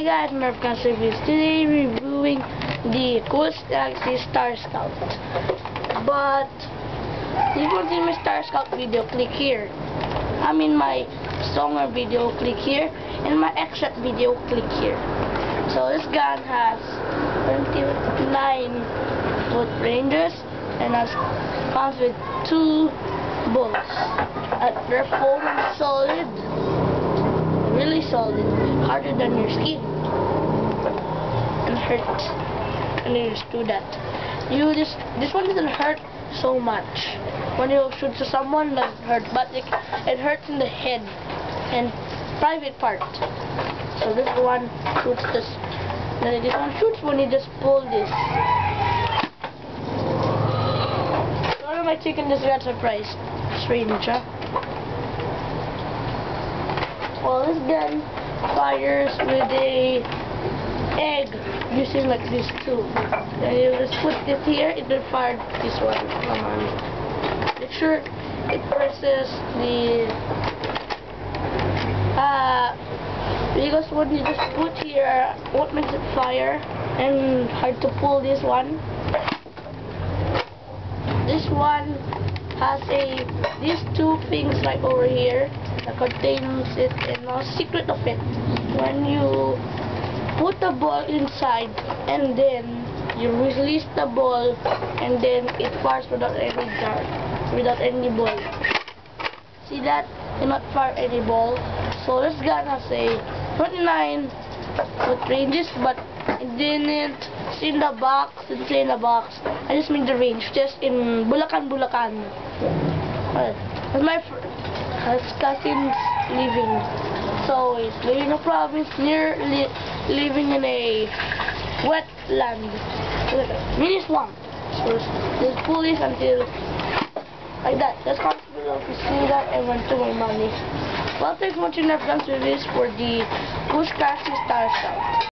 Hey guys, Nerf Guns Today reviewing the Ghost Galaxy Star Scout. But if you want to see my Star Scout video, click here. I mean my Songer video, click here. And my Extract video, click here. So this gun has 29 foot ranges and has comes with two bullets. Uh, they're solid really solid, harder than your skin, and hurt. And you just do that. You just this one doesn't hurt so much. When you shoot to someone, that hurt, but it, it hurts in the head and private part. So this one shoots this. Then this one shoots when you just pull this. Of my chicken just got surprised. Strange, huh? Well, this gun fires with a egg using like this too. And you just put it here, it will fire this one. Come on. Make sure it presses the uh because when you just put here what makes it fire and hard to pull this one. This one has a these two things right over here that contains it and a secret of it. When you put the ball inside and then you release the ball and then it fires without any dart, without any ball. See that? Cannot fire any ball. So this gun has a 29 foot ranges but it didn't in the box, didn't say in the box. I just made the range just in Bulacan, Bulacan. That's my his cousins living. So he's living in a province near li living in a wetland, mini swamp. So there's police until like that. That's possible if you see that and went to my money. Well, thanks for watching our guns reviews for the Bush Cassie Star Scout.